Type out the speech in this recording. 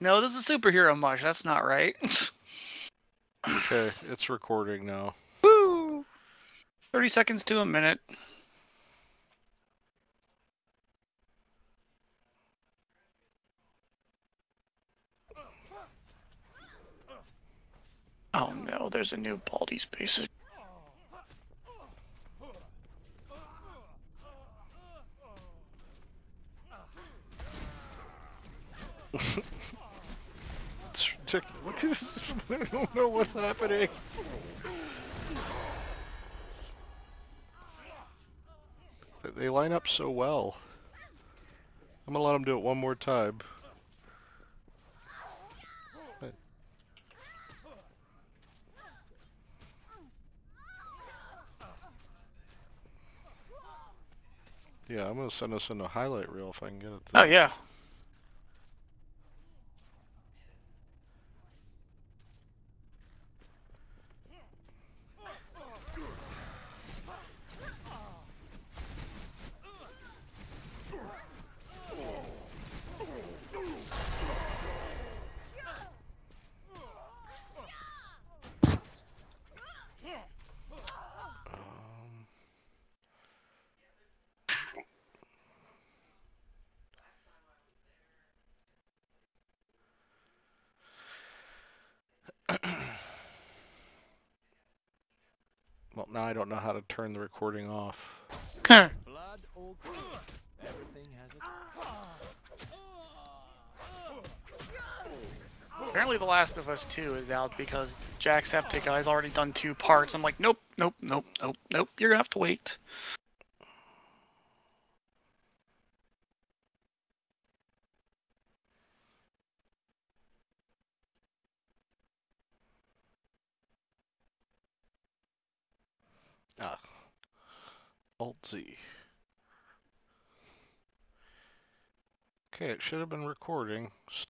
No, this is a superhero mush. That's not right. Okay, it's recording now. Woo! 30 seconds to a minute. Oh no, there's a new Baldi space. It's. Look at this. I don't know what's happening. They- line up so well. I'm gonna let them do it one more time. Yeah, I'm gonna send us in a highlight reel if I can get it. Oh yeah. Well, now I don't know how to turn the recording off. Blood or everything has its Apparently, The Last of Us 2 is out because Jacksepticeye's already done two parts. I'm like, nope, nope, nope, nope, nope. You're gonna have to wait. Alt Z. Okay, it should have been recording.